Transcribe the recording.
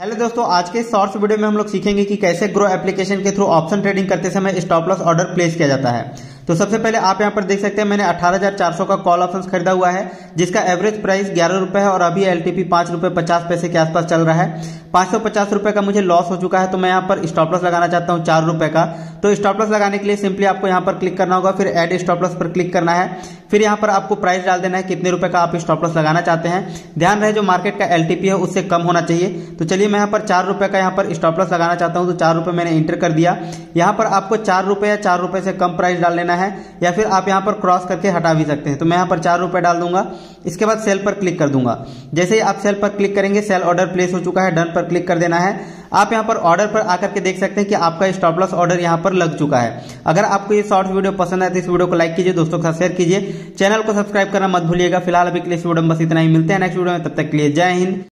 Hello दोस्तों, आज के शॉर्ट्स वीडियो में हम लोग सीखेंगे कि कैसे ग्रो एप्लीकेशन के थ्रू ऑप्शन ट्रेडिंग करते समय स्टॉप लॉस ऑर्डर प्लेस किया जाता है। तो सबसे पहले आप यहाँ पर देख सकते हैं मैंने 18,400 का कॉल ऑप्शन खरीदा हुआ है जिसका एवरेज प्राइस ग्यारह रुपए है और अभी एलटीपी पाँच रुपए पचास पैसे के आसपास चल रहा है। पाँच सौ पचास रुपए का मुझे लॉस हो चुका है तो मैं यहाँ पर स्टॉपलस लगाना चाहता हूँ चार रुपए का। तो स्टॉपलस लगाने के लिए सिंपली आपको यहाँ पर क्लिक करना होगा फिर एड स्टॉपलस पर क्लिक करना है। फिर यहाँ पर आपको प्राइस डाल देना है कितने रुपए का आप स्टॉपलस लगाना चाहते हैं। ध्यान रहे जो मार्केट का एलटीपी है उससे कम होना चाहिए। तो चलिए मैं यहाँ पर चार रुपए का यहाँ पर स्टॉपलस लगाना चाहता हूँ तो चार रुपए मैंने इंटर कर दिया। यहाँ पर आपको चार रुपए या चार रुपए से कम प्राइस डाल लेना है। या फिर आप यहाँ पर क्रॉस करके हटा भी सकते हैं। तो मैं यहाँ पर चार रुपए डाल दूँगा, इसके बाद सेल पर क्लिक कर दूँगा। जैसे ही आप सेल पर क्लिक करेंगे सेल ऑर्डर प्लेस हो चुका है डन पर क्लिक कर देना है। आप यहाँ पर ऑर्डर पर आकर के देख सकते हैं कि आपका स्टॉप लॉस ऑर्डर यहाँ पर लग चुका है। अगर आपको ये शॉर्ट वीडियो पसंद है तो इस वीडियो को लाइक कीजिए, दोस्तों के साथ शेयर कीजिए। चैनल को सब्सक्राइब करना मत भूलिएगा। फ़िलहाल अभी के लिए इस वीडियो में बस इतना ही। मिलते हैं नेक्स्ट वीडियो में, तब तक के लिए जय हिंद।